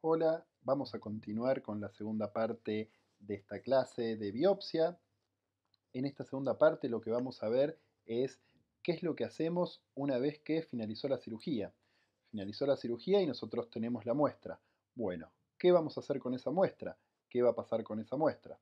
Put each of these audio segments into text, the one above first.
Hola, vamos a continuar con la segunda parte de esta clase de biopsia. En esta segunda parte lo que vamos a ver es qué es lo que hacemos una vez que finalizó la cirugía. Finalizó la cirugía y nosotros tenemos la muestra. Bueno, ¿qué vamos a hacer con esa muestra? ¿Qué va a pasar con esa muestra?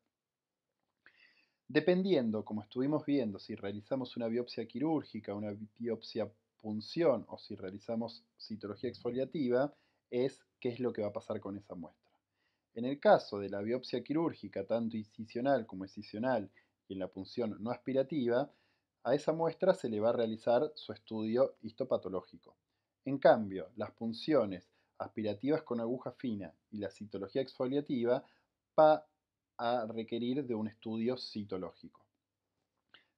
Dependiendo, como estuvimos viendo, si realizamos una biopsia quirúrgica, una biopsia punción o si realizamos citología exfoliativa, es qué es lo que va a pasar con esa muestra. En el caso de la biopsia quirúrgica, tanto incisional como excisional, y en la punción no aspirativa, a esa muestra se le va a realizar su estudio histopatológico. En cambio, las punciones aspirativas con aguja fina y la citología exfoliativa va a requerir de un estudio citológico.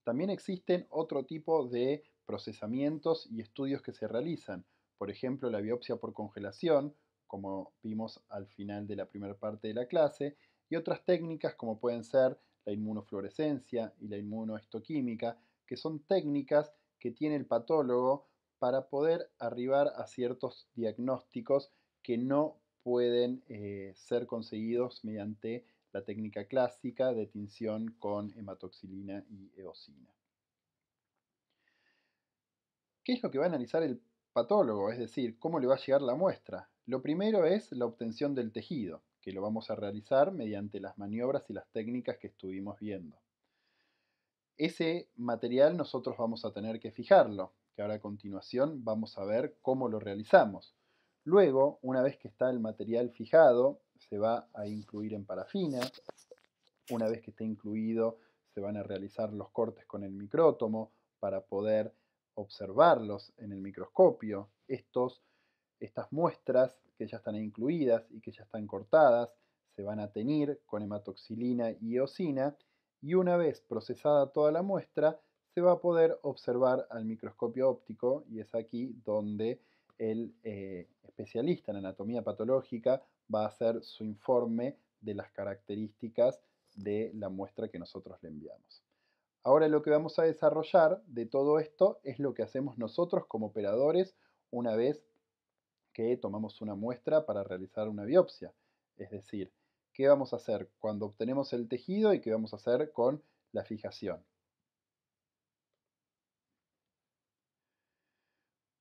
También existen otro tipo de procesamientos y estudios que se realizan, por ejemplo la biopsia por congelación, como vimos al final de la primera parte de la clase, y otras técnicas como pueden ser la inmunofluorescencia y la inmunohistoquímica, que son técnicas que tiene el patólogo para poder arribar a ciertos diagnósticos que no pueden eh, ser conseguidos mediante la técnica clásica de tinción con hematoxilina y eosina. ¿Qué es lo que va a analizar el patólogo? Es decir, ¿cómo le va a llegar la muestra? Lo primero es la obtención del tejido, que lo vamos a realizar mediante las maniobras y las técnicas que estuvimos viendo. Ese material nosotros vamos a tener que fijarlo, que ahora a continuación vamos a ver cómo lo realizamos. Luego, una vez que está el material fijado, se va a incluir en parafina. Una vez que esté incluido, se van a realizar los cortes con el micrótomo para poder observarlos en el microscopio. Estos estas muestras que ya están incluidas y que ya están cortadas se van a teñir con hematoxilina y eosina y una vez procesada toda la muestra se va a poder observar al microscopio óptico y es aquí donde el eh, especialista en anatomía patológica va a hacer su informe de las características de la muestra que nosotros le enviamos. Ahora lo que vamos a desarrollar de todo esto es lo que hacemos nosotros como operadores una vez que tomamos una muestra para realizar una biopsia. Es decir, qué vamos a hacer cuando obtenemos el tejido y qué vamos a hacer con la fijación.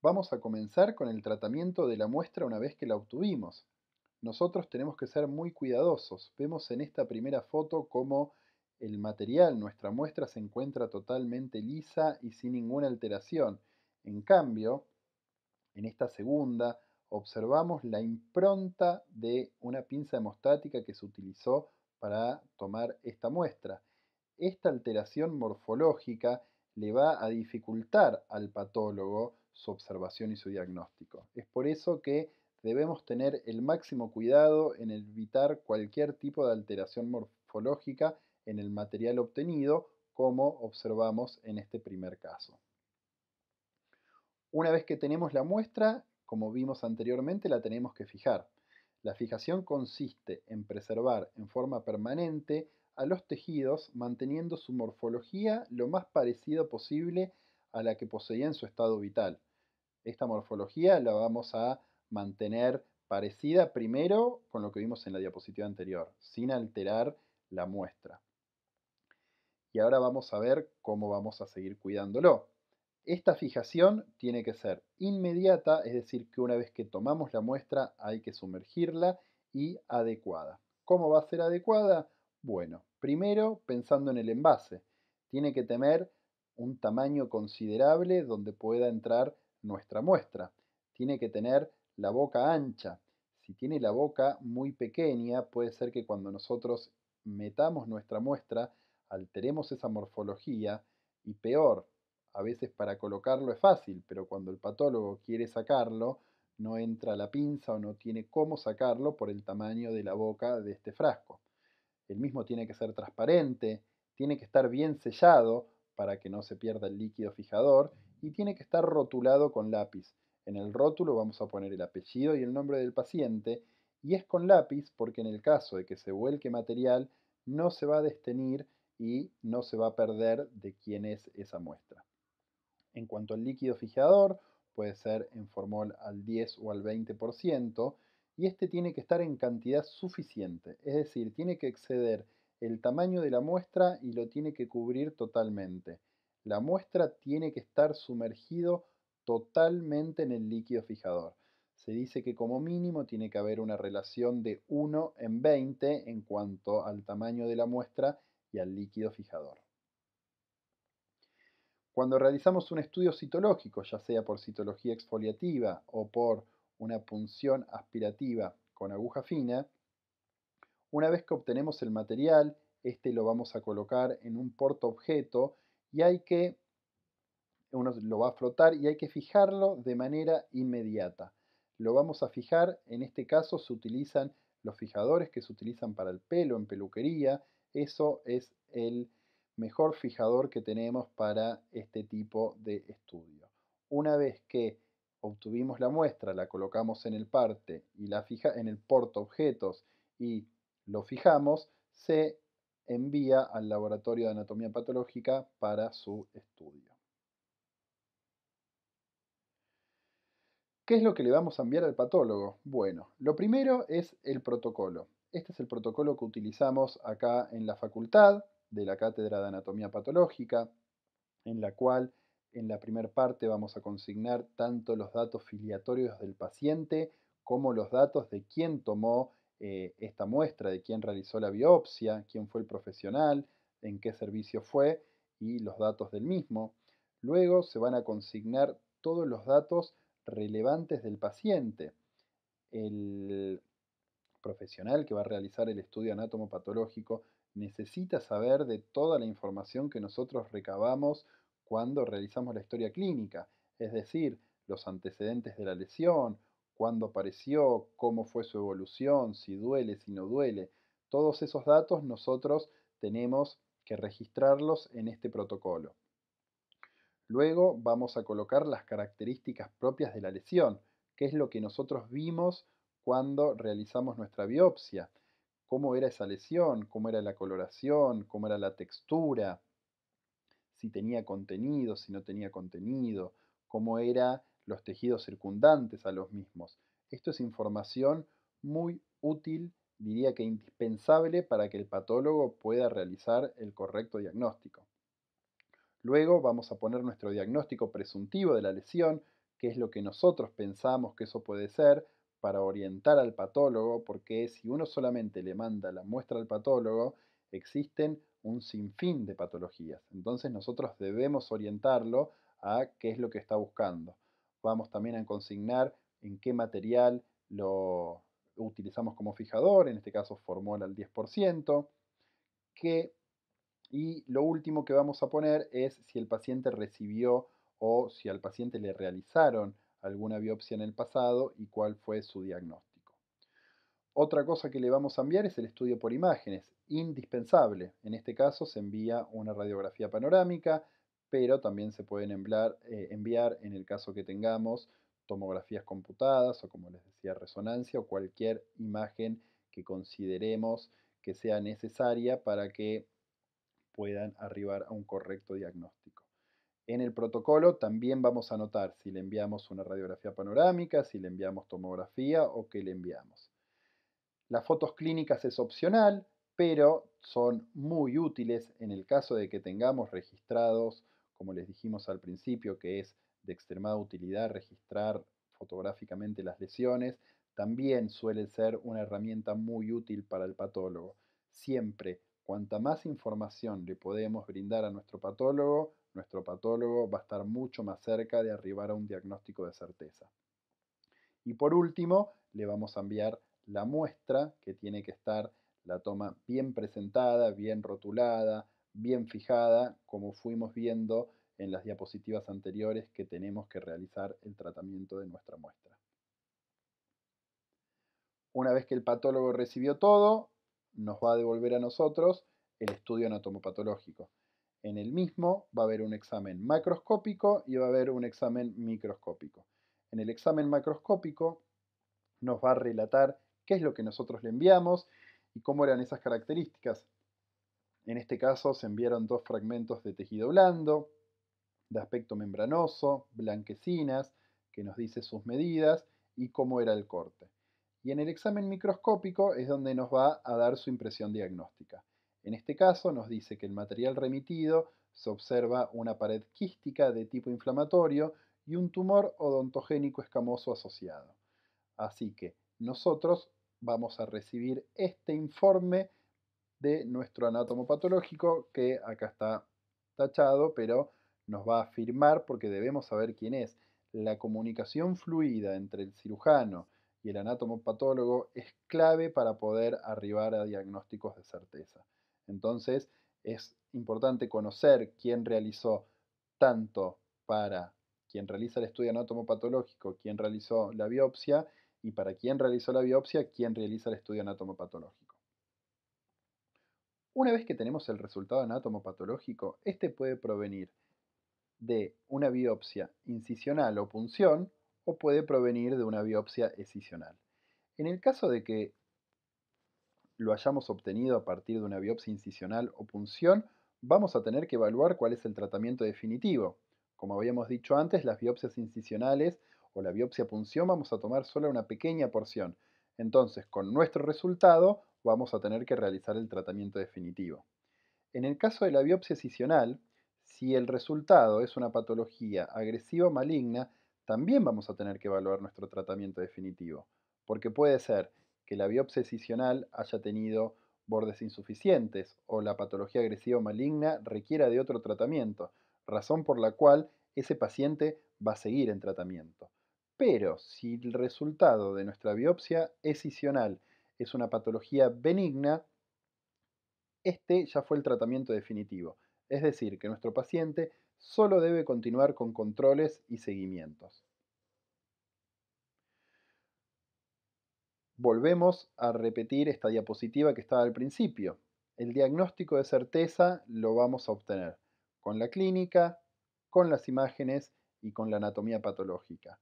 Vamos a comenzar con el tratamiento de la muestra una vez que la obtuvimos. Nosotros tenemos que ser muy cuidadosos. Vemos en esta primera foto cómo el material, nuestra muestra, se encuentra totalmente lisa y sin ninguna alteración. En cambio, en esta segunda observamos la impronta de una pinza hemostática que se utilizó para tomar esta muestra. Esta alteración morfológica le va a dificultar al patólogo su observación y su diagnóstico. Es por eso que debemos tener el máximo cuidado en evitar cualquier tipo de alteración morfológica en el material obtenido, como observamos en este primer caso. Una vez que tenemos la muestra, como vimos anteriormente, la tenemos que fijar. La fijación consiste en preservar en forma permanente a los tejidos manteniendo su morfología lo más parecida posible a la que poseía en su estado vital. Esta morfología la vamos a mantener parecida primero con lo que vimos en la diapositiva anterior, sin alterar la muestra. Y ahora vamos a ver cómo vamos a seguir cuidándolo. Esta fijación tiene que ser inmediata, es decir, que una vez que tomamos la muestra hay que sumergirla y adecuada. ¿Cómo va a ser adecuada? Bueno, primero pensando en el envase. Tiene que tener un tamaño considerable donde pueda entrar nuestra muestra. Tiene que tener la boca ancha. Si tiene la boca muy pequeña, puede ser que cuando nosotros metamos nuestra muestra, alteremos esa morfología y peor, a veces para colocarlo es fácil, pero cuando el patólogo quiere sacarlo, no entra la pinza o no tiene cómo sacarlo por el tamaño de la boca de este frasco. El mismo tiene que ser transparente, tiene que estar bien sellado para que no se pierda el líquido fijador y tiene que estar rotulado con lápiz. En el rótulo vamos a poner el apellido y el nombre del paciente y es con lápiz porque en el caso de que se vuelque material no se va a destenir y no se va a perder de quién es esa muestra. En cuanto al líquido fijador, puede ser en formol al 10 o al 20%, y este tiene que estar en cantidad suficiente, es decir, tiene que exceder el tamaño de la muestra y lo tiene que cubrir totalmente. La muestra tiene que estar sumergido totalmente en el líquido fijador. Se dice que como mínimo tiene que haber una relación de 1 en 20 en cuanto al tamaño de la muestra y al líquido fijador. Cuando realizamos un estudio citológico, ya sea por citología exfoliativa o por una punción aspirativa con aguja fina, una vez que obtenemos el material, este lo vamos a colocar en un portaobjeto y hay que, uno lo va a flotar y hay que fijarlo de manera inmediata. Lo vamos a fijar, en este caso se utilizan los fijadores que se utilizan para el pelo en peluquería, eso es el mejor fijador que tenemos para este tipo de estudio. Una vez que obtuvimos la muestra, la colocamos en el parte y la fija en el porta objetos y lo fijamos, se envía al laboratorio de anatomía patológica para su estudio. ¿Qué es lo que le vamos a enviar al patólogo? Bueno, lo primero es el protocolo. Este es el protocolo que utilizamos acá en la facultad de la Cátedra de Anatomía Patológica, en la cual en la primera parte vamos a consignar tanto los datos filiatorios del paciente como los datos de quién tomó eh, esta muestra, de quién realizó la biopsia, quién fue el profesional, en qué servicio fue y los datos del mismo. Luego se van a consignar todos los datos relevantes del paciente. El profesional que va a realizar el estudio anatomopatológico necesita saber de toda la información que nosotros recabamos cuando realizamos la historia clínica, es decir, los antecedentes de la lesión, cuándo apareció, cómo fue su evolución, si duele, si no duele. Todos esos datos nosotros tenemos que registrarlos en este protocolo. Luego vamos a colocar las características propias de la lesión, que es lo que nosotros vimos cuando realizamos nuestra biopsia. Cómo era esa lesión, cómo era la coloración, cómo era la textura, si tenía contenido, si no tenía contenido, cómo eran los tejidos circundantes a los mismos. Esto es información muy útil, diría que indispensable para que el patólogo pueda realizar el correcto diagnóstico. Luego vamos a poner nuestro diagnóstico presuntivo de la lesión, que es lo que nosotros pensamos que eso puede ser, para orientar al patólogo, porque si uno solamente le manda la muestra al patólogo, existen un sinfín de patologías. Entonces nosotros debemos orientarlo a qué es lo que está buscando. Vamos también a consignar en qué material lo utilizamos como fijador, en este caso formol al 10%, y lo último que vamos a poner es si el paciente recibió o si al paciente le realizaron alguna biopsia en el pasado y cuál fue su diagnóstico. Otra cosa que le vamos a enviar es el estudio por imágenes, indispensable. En este caso se envía una radiografía panorámica, pero también se pueden enviar, eh, enviar en el caso que tengamos tomografías computadas o como les decía resonancia o cualquier imagen que consideremos que sea necesaria para que puedan arribar a un correcto diagnóstico. En el protocolo también vamos a anotar si le enviamos una radiografía panorámica, si le enviamos tomografía o qué le enviamos. Las fotos clínicas es opcional, pero son muy útiles en el caso de que tengamos registrados, como les dijimos al principio, que es de extremada utilidad registrar fotográficamente las lesiones, también suele ser una herramienta muy útil para el patólogo. Siempre, cuanta más información le podemos brindar a nuestro patólogo, nuestro patólogo va a estar mucho más cerca de arribar a un diagnóstico de certeza. Y por último, le vamos a enviar la muestra que tiene que estar la toma bien presentada, bien rotulada, bien fijada, como fuimos viendo en las diapositivas anteriores que tenemos que realizar el tratamiento de nuestra muestra. Una vez que el patólogo recibió todo, nos va a devolver a nosotros el estudio anatomopatológico. En el mismo va a haber un examen macroscópico y va a haber un examen microscópico. En el examen macroscópico nos va a relatar qué es lo que nosotros le enviamos y cómo eran esas características. En este caso se enviaron dos fragmentos de tejido blando, de aspecto membranoso, blanquecinas, que nos dice sus medidas y cómo era el corte. y en el examen microscópico es donde nos va a dar su impresión diagnóstica. En este caso nos dice que el material remitido se observa una pared quística de tipo inflamatorio y un tumor odontogénico escamoso asociado. Así que nosotros vamos a recibir este informe de nuestro anátomo patológico que acá está tachado, pero nos va a afirmar porque debemos saber quién es. La comunicación fluida entre el cirujano y el anátomo patólogo es clave para poder arribar a diagnósticos de certeza. Entonces, es importante conocer quién realizó tanto para quien realiza el estudio anatomopatológico, quién realizó la biopsia y para quién realizó la biopsia, quién realiza el estudio anatomopatológico. Una vez que tenemos el resultado anatomopatológico, este puede provenir de una biopsia incisional o punción o puede provenir de una biopsia escisional. En el caso de que lo hayamos obtenido a partir de una biopsia incisional o punción, vamos a tener que evaluar cuál es el tratamiento definitivo. Como habíamos dicho antes, las biopsias incisionales o la biopsia punción vamos a tomar solo una pequeña porción. Entonces, con nuestro resultado vamos a tener que realizar el tratamiento definitivo. En el caso de la biopsia escisional, si el resultado es una patología agresiva o maligna, también vamos a tener que evaluar nuestro tratamiento definitivo, porque puede ser que la biopsia excisional haya tenido bordes insuficientes o la patología agresiva maligna requiera de otro tratamiento, razón por la cual ese paciente va a seguir en tratamiento. Pero si el resultado de nuestra biopsia excisional es una patología benigna, este ya fue el tratamiento definitivo, es decir, que nuestro paciente solo debe continuar con controles y seguimientos. Volvemos a repetir esta diapositiva que estaba al principio. El diagnóstico de certeza lo vamos a obtener con la clínica, con las imágenes y con la anatomía patológica.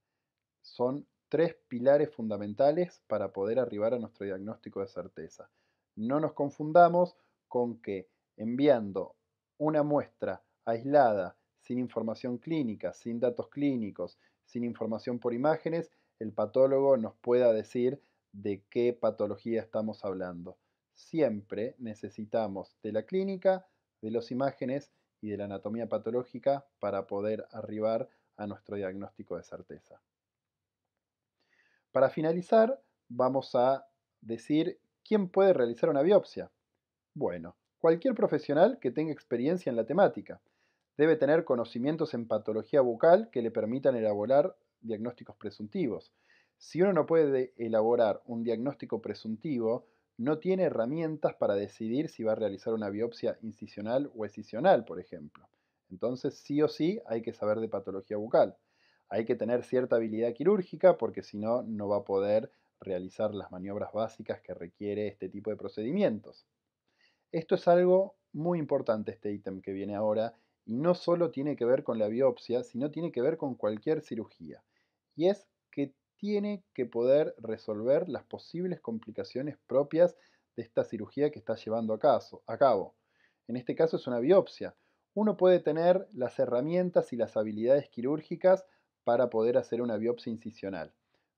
Son tres pilares fundamentales para poder arribar a nuestro diagnóstico de certeza. No nos confundamos con que enviando una muestra aislada, sin información clínica, sin datos clínicos, sin información por imágenes, el patólogo nos pueda decir de qué patología estamos hablando. Siempre necesitamos de la clínica, de las imágenes y de la anatomía patológica para poder arribar a nuestro diagnóstico de certeza. Para finalizar, vamos a decir quién puede realizar una biopsia. Bueno, cualquier profesional que tenga experiencia en la temática. Debe tener conocimientos en patología bucal que le permitan elaborar diagnósticos presuntivos. Si uno no puede elaborar un diagnóstico presuntivo, no tiene herramientas para decidir si va a realizar una biopsia incisional o excisional, por ejemplo. Entonces, sí o sí, hay que saber de patología bucal. Hay que tener cierta habilidad quirúrgica porque si no, no va a poder realizar las maniobras básicas que requiere este tipo de procedimientos. Esto es algo muy importante, este ítem que viene ahora, y no solo tiene que ver con la biopsia, sino tiene que ver con cualquier cirugía. Y es tiene que poder resolver las posibles complicaciones propias de esta cirugía que está llevando a, cabo. En este caso es una biopsia. Uno puede tener las herramientas y las habilidades quirúrgicas para poder hacer una biopsia incisional.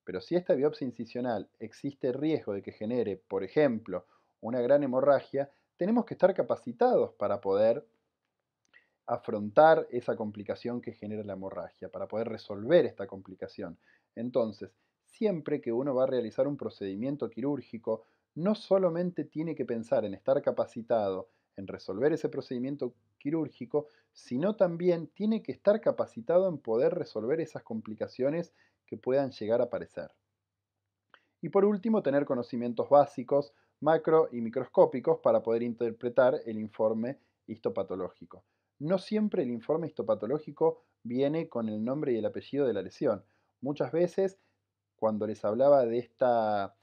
Pero si esta biopsia incisional existe riesgo de que genere, por ejemplo, una gran hemorragia, tenemos que estar capacitados para poder afrontar esa complicación que genera la hemorragia, para poder resolver esta complicación. Entonces, siempre que uno va a realizar un procedimiento quirúrgico, no solamente tiene que pensar en estar capacitado en resolver ese procedimiento quirúrgico, sino también tiene que estar capacitado en poder resolver esas complicaciones que puedan llegar a aparecer. Y por último, tener conocimientos básicos, macro y microscópicos para poder interpretar el informe histopatológico. No siempre el informe histopatológico viene con el nombre y el apellido de la lesión. Muchas veces, cuando les hablaba de esta,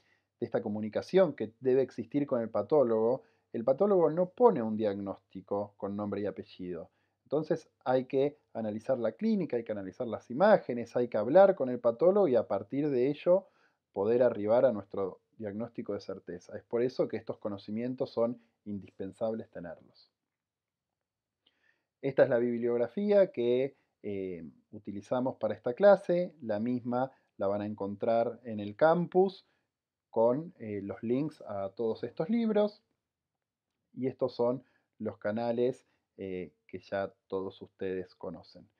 comunicación que debe existir con el patólogo, el patólogo no pone un diagnóstico con nombre y apellido. Entonces hay que analizar la clínica, hay que analizar las imágenes, hay que hablar con el patólogo y a partir de ello poder arribar a nuestro diagnóstico de certeza. Es por eso que estos conocimientos son indispensables tenerlos. Esta es la bibliografía que eh, utilizamos para esta clase, la misma la van a encontrar en el campus con eh, los links a todos estos libros. Y estos son los canales eh, que ya todos ustedes conocen.